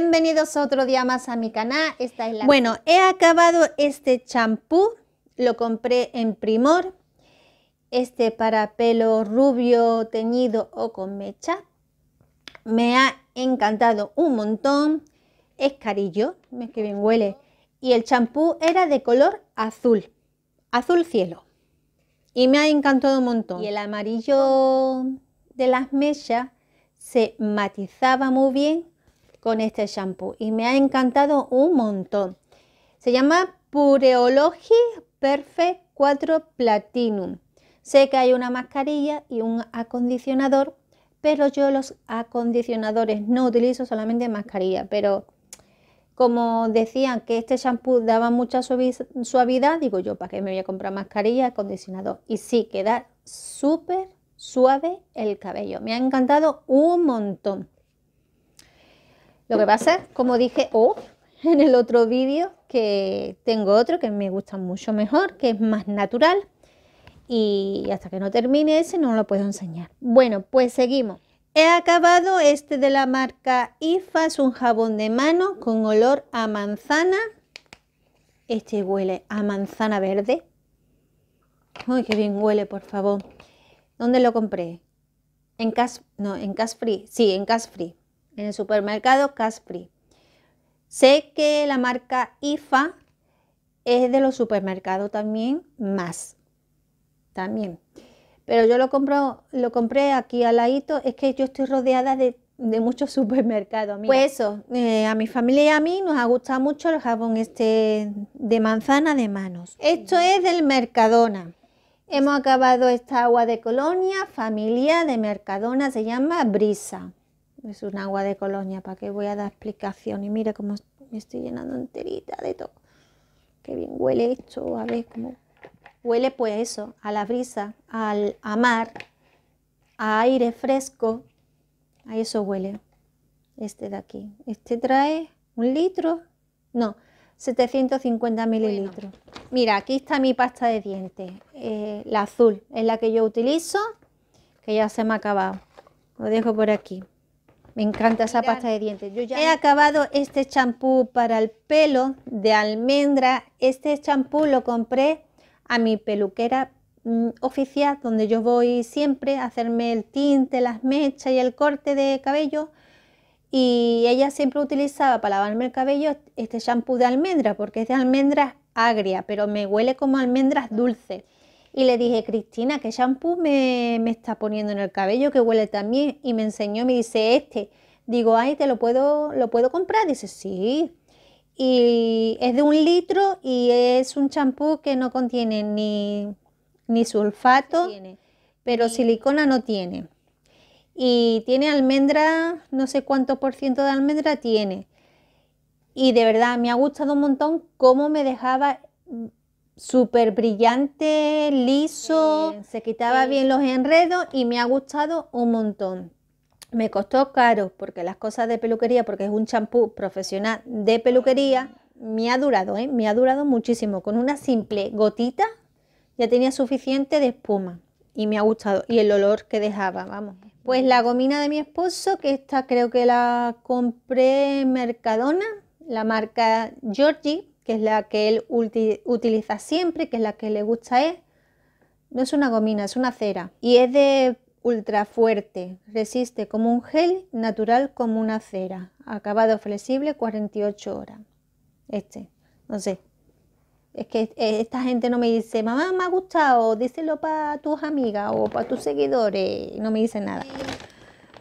bienvenidos otro día más a mi canal. Esta es la... Bueno, he acabado este champú, lo compré en Primor. Este para pelo rubio, teñido o con mecha. Me ha encantado un montón. Es carillo, es que bien huele. Y el champú era de color azul, azul cielo. Y me ha encantado un montón. Y el amarillo de las mechas se matizaba muy bien con este shampoo y me ha encantado un montón. Se llama Pureology Perfect 4 Platinum. Sé que hay una mascarilla y un acondicionador, pero yo los acondicionadores no utilizo solamente mascarilla, pero como decían que este shampoo daba mucha suavidad, digo yo, ¿para qué me voy a comprar mascarilla acondicionador? Y sí, queda súper suave el cabello. Me ha encantado un montón. Lo que pasa, como dije oh, en el otro vídeo, que tengo otro que me gusta mucho mejor, que es más natural. Y hasta que no termine ese no lo puedo enseñar. Bueno, pues seguimos. He acabado este de la marca IFA, es un jabón de mano con olor a manzana. Este huele a manzana verde. Ay, qué bien huele, por favor. ¿Dónde lo compré? En Cas, no, en Casfree. Sí, en Casfree. En el supermercado Casfree. Sé que la marca IFA es de los supermercados también, más. También. Pero yo lo, compro, lo compré aquí al ladito. Es que yo estoy rodeada de, muchos supermercados. Pues eso, eh, a mi familia y a mí nos ha gustado mucho el jabón este de manzana de manos. Esto es del Mercadona. Hemos acabado esta agua de colonia, familia de Mercadona, se llama Brisa. Es un agua de colonia, ¿para qué voy a dar explicación? Y mira cómo me estoy llenando enterita de todo. Qué bien huele esto, a ver cómo huele pues eso, a la brisa, al a mar, a aire fresco. A eso huele este de aquí. Este trae un litro, no, 750 mililitros. Mira, aquí está mi pasta de dientes, eh, la azul, es la que yo utilizo, que ya se me ha acabado. Lo dejo por aquí. Me encanta esa pasta de dientes. Yo ya he acabado este champú para el pelo de almendra. Este champú lo compré a mi peluquera mm, oficial, donde yo voy siempre a hacerme el tinte, las mechas y el corte de cabello y ella siempre utilizaba para lavarme el cabello este shampoo de almendra, porque es de almendras agria, pero me huele como almendras dulces. Y le dije, Cristina, ¿qué shampoo me, me está poniendo en el cabello que huele también? Y me enseñó, me dice, este. Digo, ay, ¿te lo puedo, lo puedo comprar? Dice, sí. Y es de un litro y es un champú que no contiene ni, ni sulfato, pero silicona no tiene y tiene almendra, no sé cuánto por ciento de almendra tiene. Y de verdad me ha gustado un montón cómo me dejaba súper brillante, liso, se quitaba bien los enredos y me ha gustado un montón. Me costó caro porque las cosas de peluquería, porque es un champú profesional de peluquería, me ha durado, ¿eh? me ha durado muchísimo. Con una simple gotita ya tenía suficiente de espuma y me ha gustado. Y el olor que dejaba, vamos. Pues la gomina de mi esposo, que esta creo que la compré en Mercadona, la marca Georgie, que es la que él utiliza siempre, que es la que le gusta a él. No es una gomina, es una cera. Y es de ultra fuerte, resiste como un gel, natural como una cera. Acabado flexible, 48 horas. Este, no sé, es que eh, esta gente no me dice, mamá, me ha gustado, díselo para tus amigas o para tus seguidores. No me dicen nada.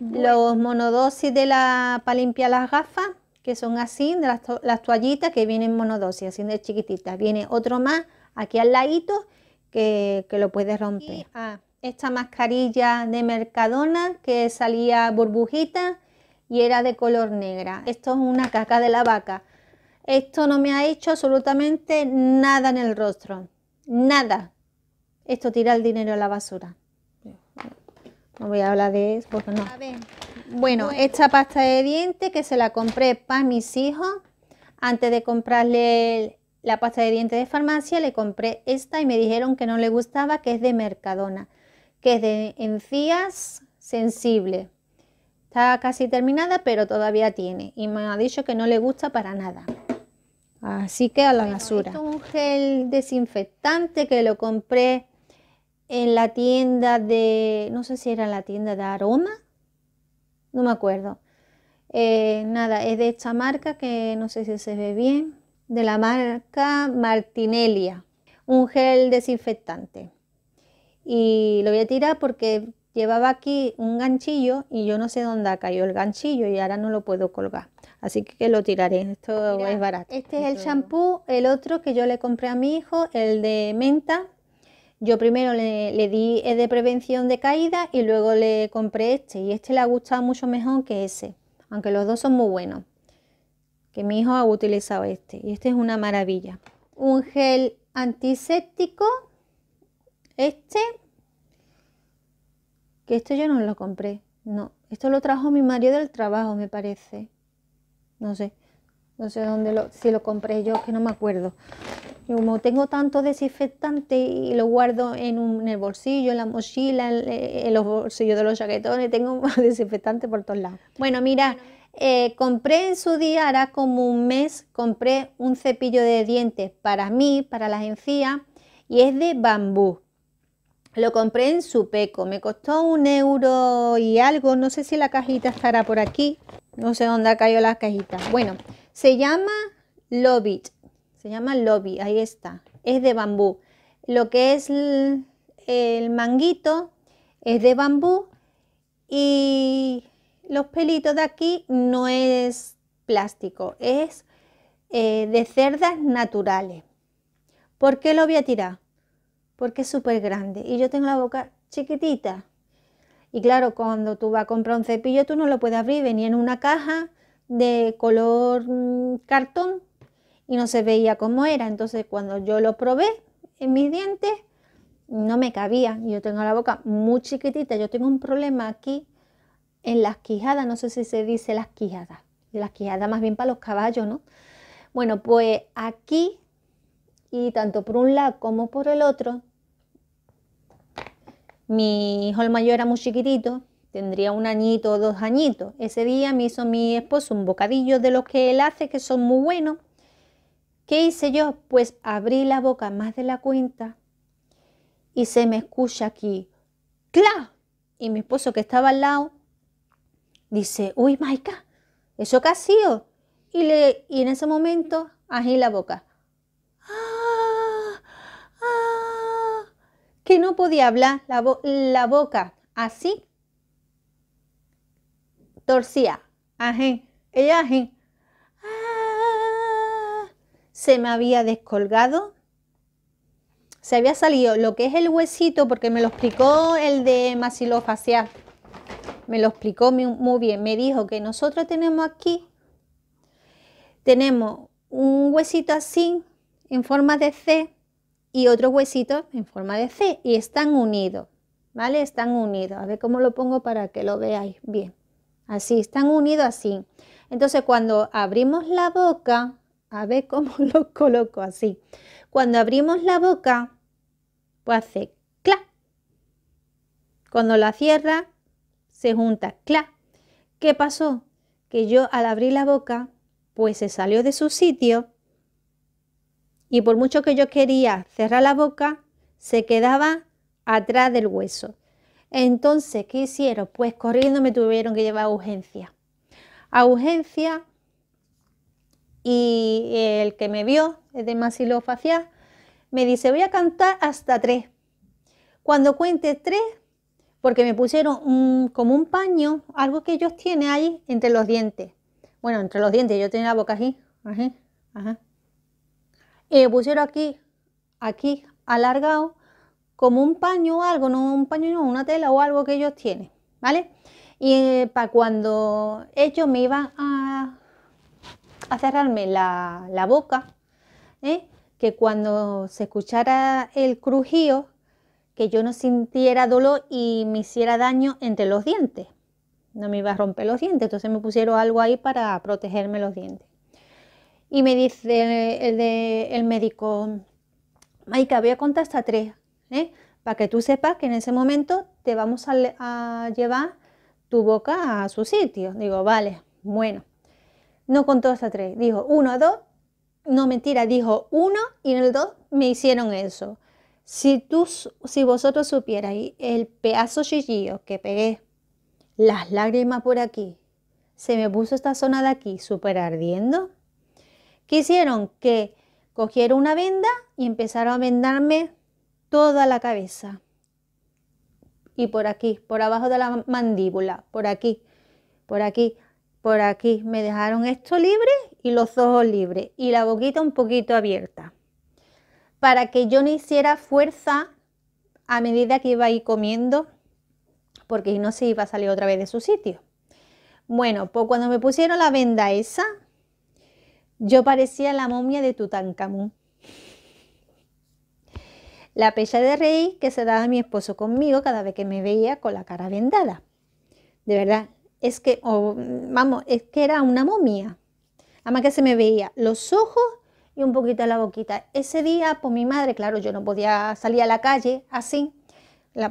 Los monodosis de la para limpiar las gafas, que son así, de las, toallitas que vienen monodosis, así de chiquititas. Viene otro más aquí al ladito que, lo puedes romper. Ah, esta mascarilla de Mercadona que salía burbujita y era de color negra. Esto es una caca de la vaca. Esto no me ha hecho absolutamente nada en el rostro. Nada. Esto tira el dinero a la basura. No voy a hablar de eso porque no. Bueno, esta pasta de dientes que se la compré para mis hijos. Antes de comprarle la pasta de dientes de farmacia, le compré esta y me dijeron que no le gustaba, que es de Mercadona, que es de encías sensible. Está casi terminada, pero todavía tiene. Y me ha dicho que no le gusta para nada. Así que a la basura. Esto es un gel desinfectante que lo compré en la tienda de, no sé si era la tienda de aroma, no me acuerdo. Eh, nada, es de esta marca que no sé si se ve bien, de la marca Martinelia, un gel desinfectante. Y lo voy a tirar porque llevaba aquí un ganchillo y yo no sé dónde ha caído el ganchillo y ahora no lo puedo colgar. Así que lo tiraré, esto es barato. Este es el champú, el otro que yo le compré a mi hijo, el de menta. Yo primero le, le di el de prevención de caída y luego le compré este y este le ha gustado mucho mejor que ese, aunque los dos son muy buenos. Que mi hijo ha utilizado este y este es una maravilla. Un gel antiséptico, este, que esto yo no lo compré, no, esto lo trajo mi marido del trabajo me parece no sé, no sé dónde lo, si lo compré yo, que no me acuerdo. como tengo tanto desinfectante y lo guardo en, un, el bolsillo, en la mochila, en, los bolsillos de los chaquetones, tengo desinfectante por todos lados. Bueno, mira, eh, compré en su día, hará como un mes, compré un cepillo de dientes para mí, para las encías, y es de bambú. Lo compré en su peco, me costó un euro y algo, no sé si la cajita estará por aquí, no sé dónde ha caído la cajita. Bueno, se llama Lobby, se llama Lobby, ahí está, es de bambú. Lo que es el, manguito es de bambú y los pelitos de aquí no es plástico, es eh, de cerdas naturales. ¿Por qué lo voy a tirar? porque es súper grande y yo tengo la boca chiquitita. Y claro, cuando tú vas a comprar un cepillo, tú no lo puedes abrir, venía en una caja de color mm, cartón y no se veía cómo era. Entonces, cuando yo lo probé en mis dientes, no me cabía. Yo tengo la boca muy chiquitita. Yo tengo un problema aquí en las quijadas, no sé si se dice las quijadas, las quijadas más bien para los caballos, ¿no? Bueno, pues aquí y tanto por un lado como por el otro mi hijo el mayor era muy chiquitito, tendría un añito o dos añitos. Ese día me hizo mi esposo un bocadillo de los que él hace, que son muy buenos. ¿Qué hice yo? Pues abrí la boca más de la cuenta y se me escucha aquí, ¡cla! Y mi esposo que estaba al lado dice, uy, Maika, ¿eso qué ha sido? Y, le, y en ese momento, agí la boca. que no podía hablar, la, boca así, torcía, ajé, ella ajé. Ah, se me había descolgado, se había salido lo que es el huesito, porque me lo explicó el de masilofacial, me lo explicó muy bien, me dijo que nosotros tenemos aquí, tenemos un huesito así, en forma de C, y otro huesito en forma de C y están unidos, ¿vale? Están unidos. A ver cómo lo pongo para que lo veáis bien. Así, están unidos así. Entonces, cuando abrimos la boca, a ver cómo lo coloco así. Cuando abrimos la boca, pues hace clac. Cuando la cierra, se junta clac. ¿Qué pasó? Que yo al abrir la boca, pues se salió de su sitio y por mucho que yo quería cerrar la boca, se quedaba atrás del hueso. Entonces, ¿qué hicieron? Pues corriendo me tuvieron que llevar a urgencia. A urgencia y el que me vio, es de masilofacial, me dice, voy a cantar hasta tres. Cuando cuente tres, porque me pusieron como un paño, algo que ellos tienen ahí entre los dientes. Bueno, entre los dientes, yo tenía la boca así, ajá, ajá y pusieron aquí, aquí alargado, como un paño o algo, no un paño, no, una tela o algo que ellos tienen, ¿vale? Y eh, para cuando ellos me iban a, cerrarme la, boca, ¿eh? que cuando se escuchara el crujido, que yo no sintiera dolor y me hiciera daño entre los dientes. No me iba a romper los dientes, entonces me pusieron algo ahí para protegerme los dientes. Y me dice el, el médico, Maika, voy a contar hasta tres, ¿eh? para que tú sepas que en ese momento te vamos a, llevar tu boca a su sitio. Digo, vale, bueno. No contó hasta tres. Dijo uno, dos. No, mentira, dijo uno y en el dos me hicieron eso. Si, tú, si vosotros supierais el pedazo chillillo que pegué, las lágrimas por aquí, se me puso esta zona de aquí súper ardiendo. Quisieron que cogiera una venda y empezaron a vendarme toda la cabeza. Y por aquí, por abajo de la mandíbula, por aquí, por aquí, por aquí. Me dejaron esto libre y los ojos libres y la boquita un poquito abierta. Para que yo no hiciera fuerza a medida que iba a ir comiendo, porque no se iba a salir otra vez de su sitio. Bueno, pues cuando me pusieron la venda esa, yo parecía la momia de Tutankamón. La pecha de rey que se daba mi esposo conmigo cada vez que me veía con la cara vendada. De verdad, es que, vamos, es que era una momia. Además que se me veía los ojos y un poquito la boquita. Ese día, pues mi madre, claro, yo no podía salir a la calle así,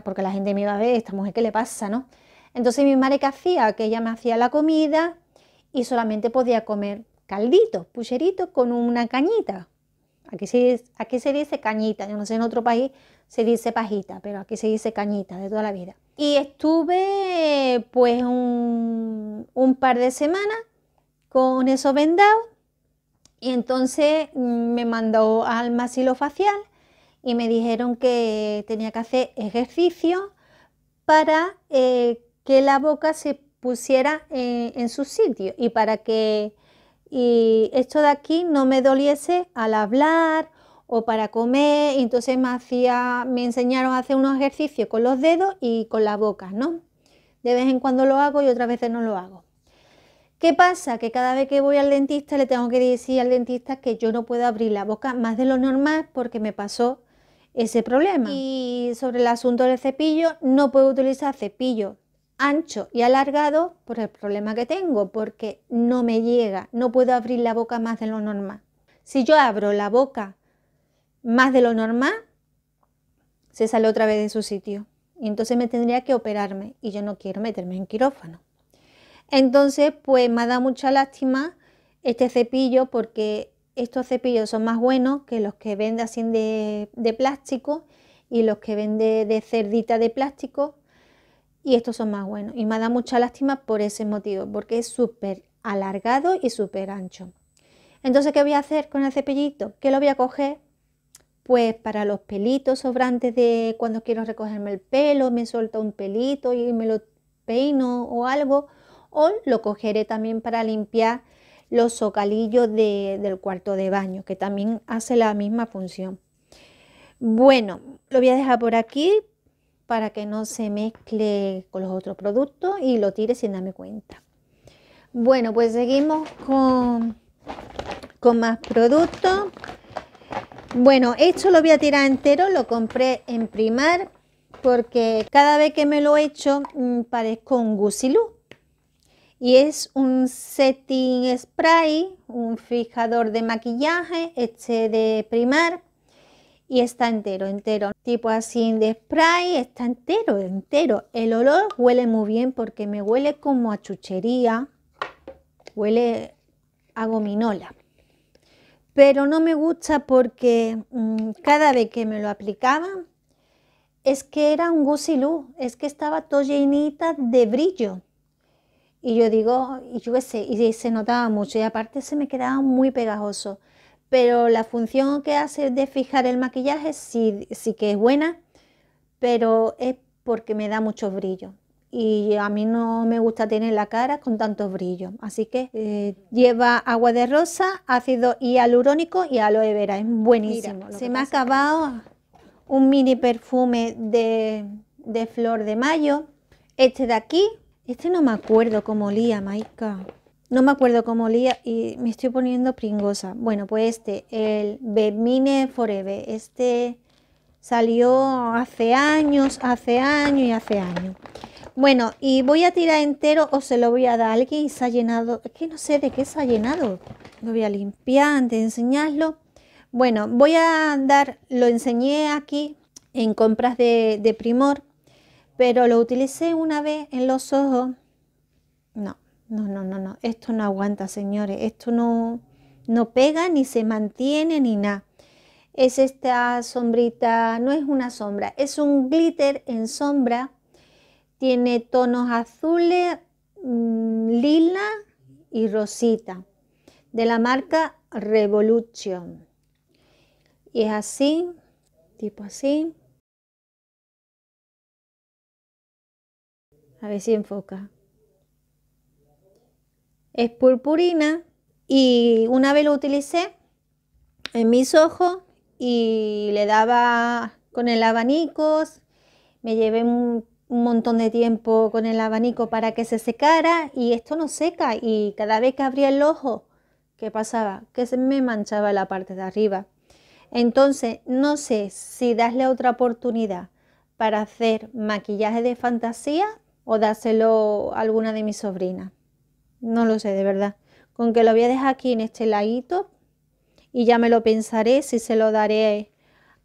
porque la gente me iba a ver, esta mujer, ¿qué le pasa, no? Entonces mi madre, ¿qué hacía? Que ella me hacía la comida y solamente podía comer caldito, pucherito con una cañita. Aquí se, aquí se dice cañita, yo no sé, en otro país se dice pajita, pero aquí se dice cañita de toda la vida. Y estuve pues un, par de semanas con eso vendado y entonces mm, me mandó al facial y me dijeron que tenía que hacer ejercicio para eh, que la boca se pusiera eh, en su sitio y para que y esto de aquí no me doliese al hablar o para comer, entonces me, hacía, me enseñaron a hacer unos ejercicios con los dedos y con la boca, ¿no? De vez en cuando lo hago y otras veces no lo hago. ¿Qué pasa? Que cada vez que voy al dentista le tengo que decir al dentista que yo no puedo abrir la boca más de lo normal porque me pasó ese problema. Y sobre el asunto del cepillo, no puedo utilizar cepillo ancho y alargado por el problema que tengo, porque no me llega, no puedo abrir la boca más de lo normal. Si yo abro la boca más de lo normal, se sale otra vez de su sitio. Y entonces me tendría que operarme y yo no quiero meterme en quirófano. Entonces, pues me ha dado mucha lástima este cepillo porque estos cepillos son más buenos que los que venden así de, de plástico y los que vende de cerdita de plástico y estos son más buenos. Y me da mucha lástima por ese motivo, porque es súper alargado y súper ancho. Entonces, ¿qué voy a hacer con el cepillito? ¿Qué lo voy a coger? Pues para los pelitos sobrantes de cuando quiero recogerme el pelo, me suelta un pelito y me lo peino o algo. O lo cogeré también para limpiar los socalillos del cuarto de baño, que también hace la misma función. Bueno, lo voy a dejar por aquí para que no se mezcle con los otros productos y lo tire sin darme cuenta. Bueno, pues seguimos con, con más productos. Bueno, esto lo voy a tirar entero, lo compré en Primar porque cada vez que me lo he hecho mm, parezco un gusilú. Y es un setting spray, un fijador de maquillaje, este de Primar y está entero, entero. Tipo así de spray, está entero, entero. El olor huele muy bien porque me huele como a chuchería, huele a gominola. Pero no me gusta porque mm, cada vez que me lo aplicaba es que era un gusilú, es que estaba todo llenita de brillo. Y yo digo, y yo sé, y se notaba mucho y aparte se me quedaba muy pegajoso pero la función que hace de fijar el maquillaje sí, sí que es buena, pero es porque me da mucho brillo y a mí no me gusta tener la cara con tanto brillo. Así que eh, lleva agua de rosa, ácido hialurónico y aloe vera. Es buenísimo. se me ha acabado un mini perfume de, de, flor de mayo. Este de aquí, este no me acuerdo cómo olía, Maika. No me acuerdo cómo olía y me estoy poniendo pringosa. Bueno, pues este, el Bemine Forever. Este salió hace años, hace años y hace años. Bueno, y voy a tirar entero o se lo voy a dar a alguien y se ha llenado. Es que no sé de qué se ha llenado. Lo voy a limpiar antes de enseñarlo. Bueno, voy a dar, lo enseñé aquí en compras de, de Primor, pero lo utilicé una vez en los ojos No, no, no, no, no. Esto no aguanta, señores. Esto no, no pega ni se mantiene ni nada. Es esta sombrita, no es una sombra, es un glitter en sombra. Tiene tonos azules, mm, lila y rosita. De la marca Revolution. Y es así, tipo así. A ver si enfoca. Es purpurina y una vez lo utilicé en mis ojos y le daba con el abanico. Me llevé un, montón de tiempo con el abanico para que se secara y esto no seca y cada vez que abría el ojo, ¿qué pasaba? Que se me manchaba la parte de arriba. Entonces, no sé si darle otra oportunidad para hacer maquillaje de fantasía o dárselo a alguna de mis sobrinas. No lo sé, de verdad. Con que lo voy a dejar aquí en este ladito y ya me lo pensaré si se lo daré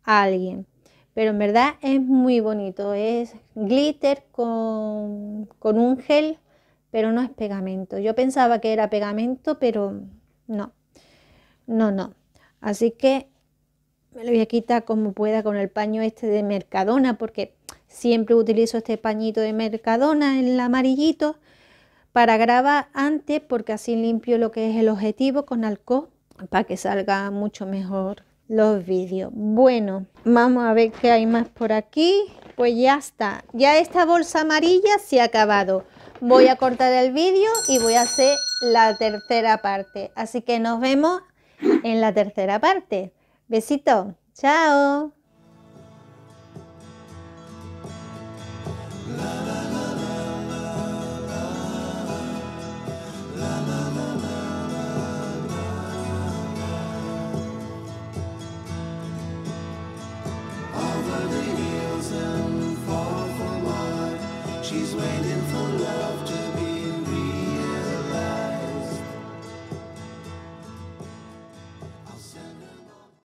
a alguien. Pero en verdad es muy bonito. Es glitter con, con un gel, pero no es pegamento. Yo pensaba que era pegamento, pero no. No, no. Así que me lo voy a quitar como pueda con el paño este de Mercadona porque siempre utilizo este pañito de Mercadona, el amarillito, para grabar antes porque así limpio lo que es el objetivo con alcohol para que salga mucho mejor los vídeos. Bueno, vamos a ver qué hay más por aquí. Pues ya está, ya esta bolsa amarilla se ha acabado. Voy a cortar el vídeo y voy a hacer la tercera parte. Así que nos vemos en la tercera parte. Besito, chao.